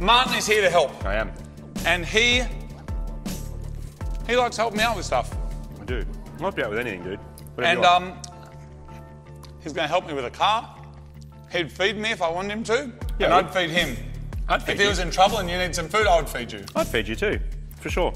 Martin is here to help, I am. and he he likes helping me out with stuff. I do. I'll help you out with anything, dude. Whatever And you um, he's going to help me with a car. He'd feed me if I wanted him to, Yeah, and I'd feed him. I'd feed If he was in trouble and you need some food, I would feed you. I'd feed you too, for sure.